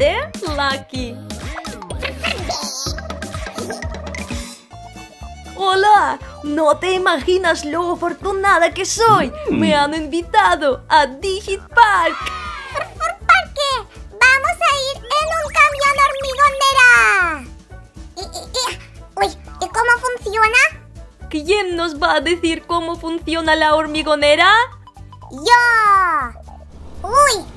de Lucky. Hola, no te imaginas lo afortunada que soy. Me han invitado a Digit Park. ¿Por qué? Vamos a ir en un camión hormigonera. Y, y, y, uy, ¿y cómo funciona? ¿Quién nos va a decir cómo funciona la hormigonera? ¡Yo! ¡Uy!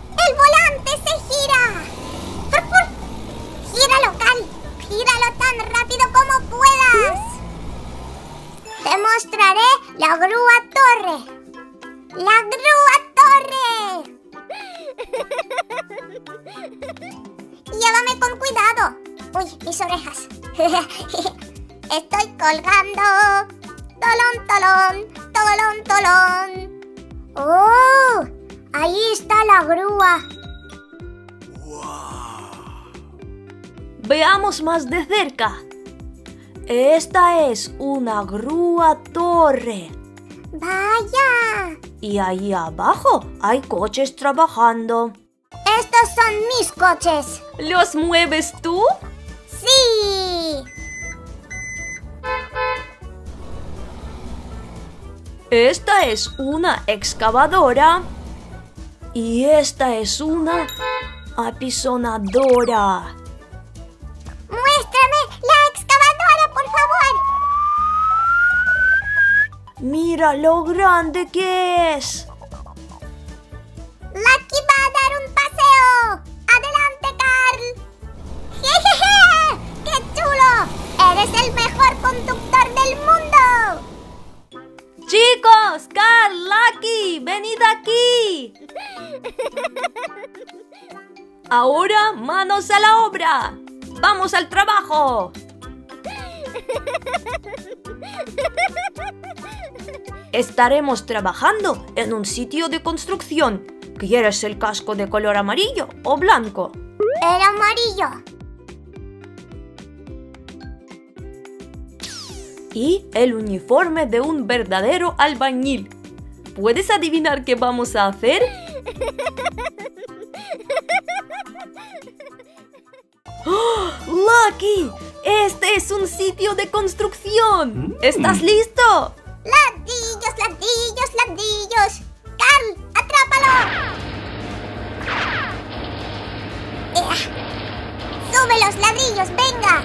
La grúa torre. ¡La grúa torre! Llévame con cuidado. Uy, mis orejas. Estoy colgando. Tolón, tolón, tolón, tolón. ¡Oh! Ahí está la grúa. Veamos más de cerca. Esta es una grúa torre. ¡Vaya! Y ahí abajo hay coches trabajando. Estos son mis coches. ¿Los mueves tú? ¡Sí! Esta es una excavadora. Y esta es una apisonadora. Mira lo grande que es. ¡Lucky va a dar un paseo! ¡Adelante, Carl! ¡Jejeje! ¡Qué chulo! ¡Eres el mejor conductor del mundo! Chicos, Carl, Lucky, venid aquí. Ahora manos a la obra. Vamos al trabajo. Estaremos trabajando en un sitio de construcción. ¿Quieres el casco de color amarillo o blanco? El amarillo. Y el uniforme de un verdadero albañil. ¿Puedes adivinar qué vamos a hacer? ¡Oh! ¡Lucky! Es un sitio de construcción. ¿Estás listo? ¡Ladrillos, ladrillos, ladrillos! ¡Carl, atrápalo! ¡Ea! ¡Sube los ladrillos, venga!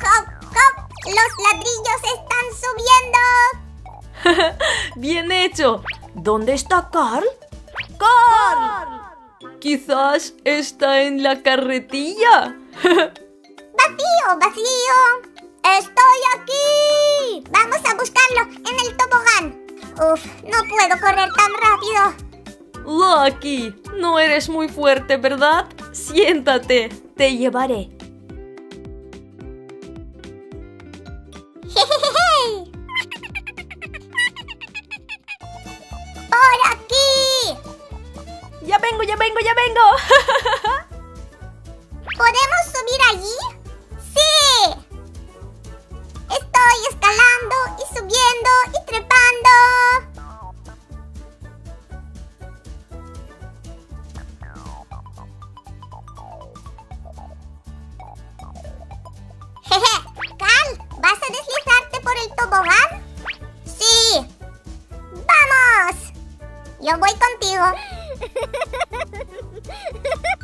¡Hop, hop! ¡Los ladrillos están subiendo! Bien hecho. ¿Dónde está Carl? ¡Carl! Quizás está en la carretilla. ¡Vacío, vacío! ¡Estoy aquí! Vamos a buscarlo en el tobogán. Uf, no puedo correr tan rápido. Lucky, no eres muy fuerte, ¿verdad? Siéntate, te llevaré. ¡Por aquí! Ya vengo, ya vengo, ya vengo. tobogán? Sí. ¡Vamos! Yo voy contigo.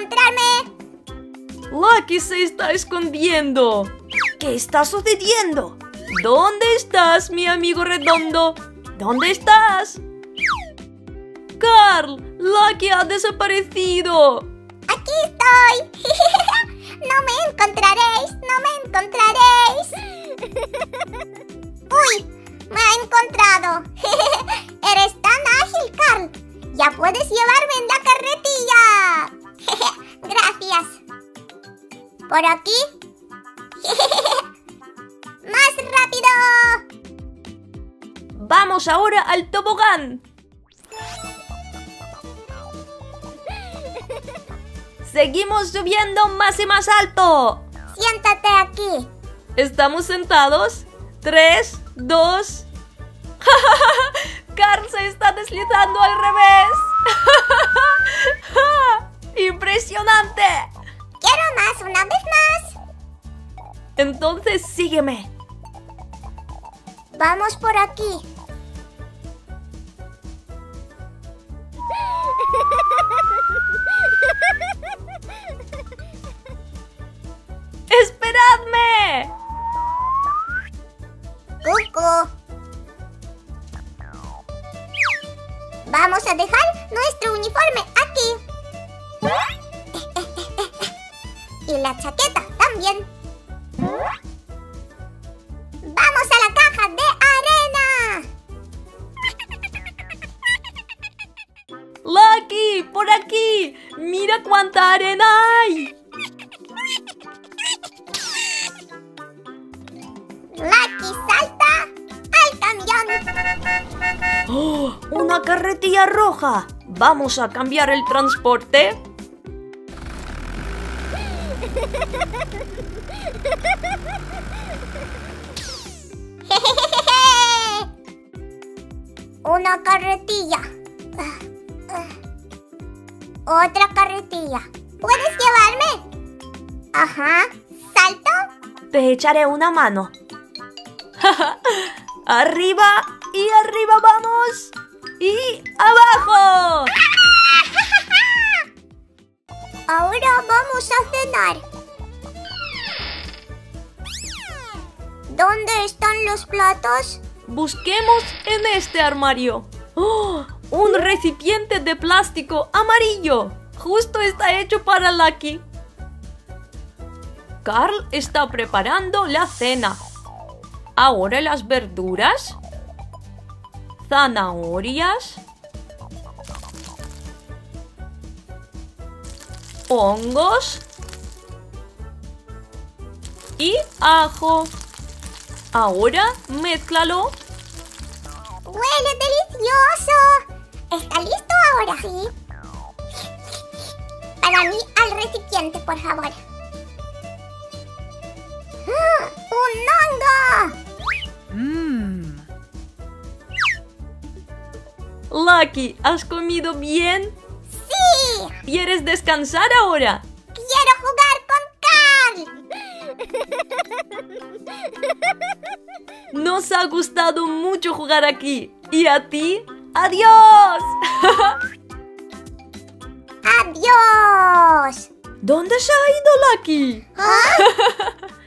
encontrarme! Lucky se está escondiendo. ¿Qué está sucediendo? ¿Dónde estás, mi amigo redondo? ¿Dónde estás? Carl, Lucky ha desaparecido. ¡Aquí estoy! ¡No me encontraréis! ¡No me encontraréis! ¡Uy! ¡Me ha encontrado! ¡Eres tan ágil, Carl! ¡Ya puedes llevarme en la ¿Por aquí? ¡Más rápido! Vamos ahora al tobogán. Seguimos subiendo más y más alto. Siéntate aquí. ¿Estamos sentados? Tres, dos... Carl se está deslizando al revés. ¡Impresionante! Quiero más, una vez. Entonces sígueme. Vamos por aquí. ¡Esperadme! Cucu. Vamos a dejar nuestro uniforme aquí. Y la chaqueta también. ¡Vamos a la caja de arena! ¡Lucky! ¡Por aquí! ¡Mira cuánta arena hay! Lucky salta al camión. ¡Oh! ¡Una carretilla roja! ¿Vamos a cambiar el transporte? Una carretilla. Otra carretilla. ¿Puedes llevarme? Ajá. ¿Salto? Te echaré una mano. ¡Arriba! ¡Y arriba vamos! ¡Y abajo! Ahora vamos a cenar. ¿Dónde están los platos? Busquemos en este armario. ¡Oh! ¡Un recipiente de plástico amarillo! Justo está hecho para Lucky. Carl está preparando la cena. Ahora las verduras. Zanahorias. Hongos. Y ajo. Ahora mézclalo. ¡Huele delicioso! ¿Está listo ahora? Sí. Para mí, al recipiente, por favor. ¡Ah! ¡Un hongo! Lucky, ¿has comido bien? ¡Sí! ¿Quieres descansar ahora? Nos ha gustado mucho jugar aquí. ¿Y a ti? ¡Adiós! ¡Adiós! ¿Dónde se ha ido Lucky? ¿Ah?